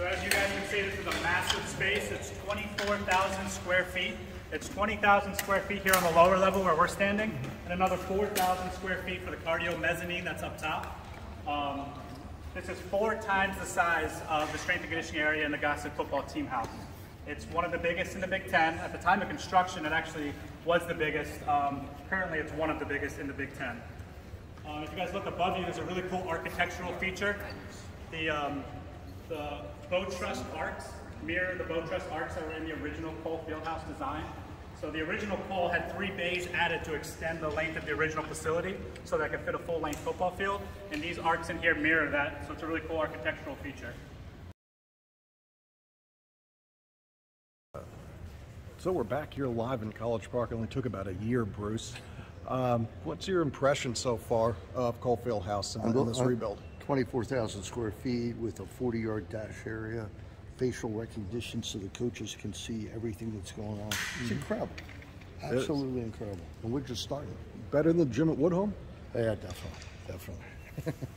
as you guys can see, this is a massive space. It's 24,000 square feet. It's 20,000 square feet here on the lower level where we're standing, and another 4,000 square feet for the cardio mezzanine that's up top. Um, this is four times the size of the strength and conditioning area in the Gossett football team house. It's one of the biggest in the Big Ten. At the time of construction, it actually was the biggest. Um, currently, it's one of the biggest in the Big Ten. Um, if you guys look above you, there's a really cool architectural feature. The, um, the bow truss arcs mirror the bow truss arcs that were in the original Cole Fieldhouse design. So the original Cole had three bays added to extend the length of the original facility so that it could fit a full-length football field. And these arcs in here mirror that, so it's a really cool architectural feature. So we're back here live in College Park. It only took about a year, Bruce. Um, what's your impression so far of Cole Fieldhouse and, and this rebuild? 24,000 square feet with a 40-yard dash area, facial recognition so the coaches can see everything that's going on. It's mm-hmm. incredible. Absolutely incredible. And we're just starting. Better than the gym at Woodhome? Yeah, definitely, definitely.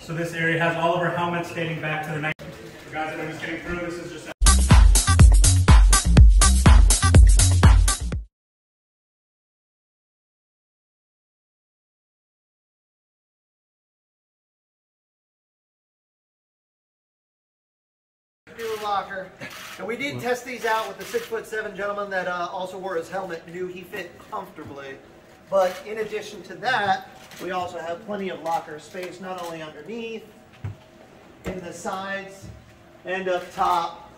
So this area has all of our helmets dating back to the 19th. So guys that are just getting through, this is just New locker. And we did test these out with the six foot seven gentleman that uh, also wore his helmet, knew he fit comfortably. But in addition to that, we also have plenty of locker space, not only underneath, in the sides, and up top.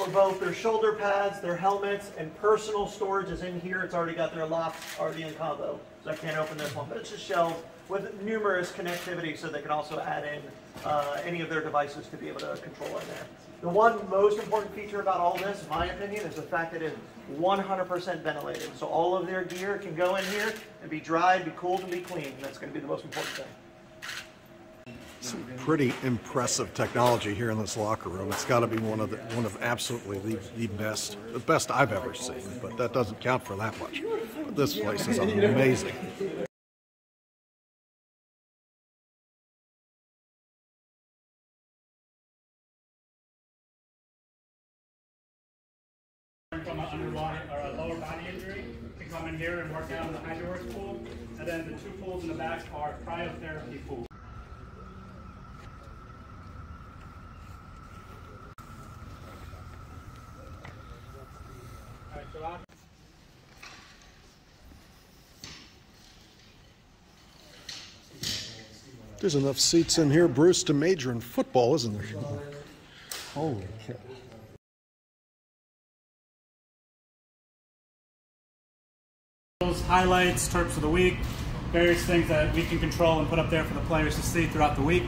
For both their shoulder pads, their helmets, and personal storage is in here. It's already got their locks already in combo. So I can't open this one, but it's just shelves with numerous connectivity so they can also add in uh, any of their devices to be able to control in there. The one most important feature about all this, in my opinion, is the fact that it is 100% ventilated. So all of their gear can go in here and be dried, be cooled, and be cleaned. That's going to be the most important thing. Pretty impressive technology here in this locker room. It's got to be one of the one of absolutely the, the best, the best I've ever seen. But that doesn't count for that much. But This place is amazing. from an underwater or a lower body injury to come in here and work out in the HydroWorx pool. And then the two pools in the back are cryotherapy pools. All right, so out- There's enough seats in here, Bruce, to major in football, isn't there? Holy cow. highlights, terps of the week, various things that we can control and put up there for the players to see throughout the week.